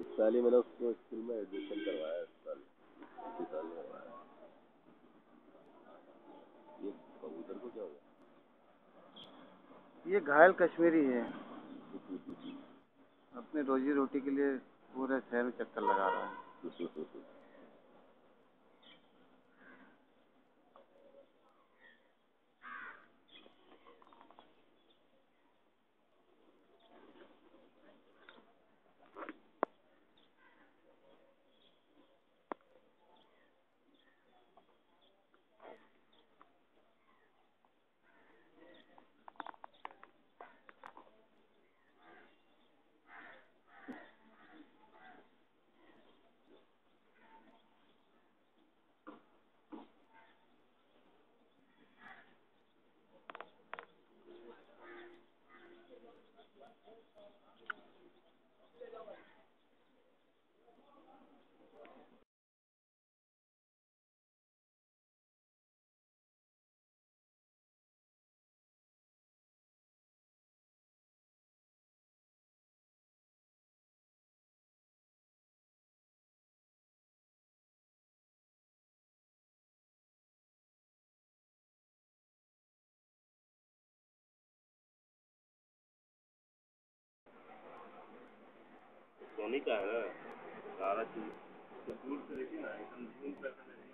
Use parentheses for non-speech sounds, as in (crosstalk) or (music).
इस साल ही मैंने उसको स्कूल में एडमिशन करवाया इस साल। इसी साल करवाया ये कबूतर को क्या हुआ? ये घायल कश्मीरी है। अपने रोजी रोटी के लिए पूरे शहर में चक्कर लगा रहा है। (laughs) सोनी का है। ना सारा चीज़। दूर से देखिए ना एकदम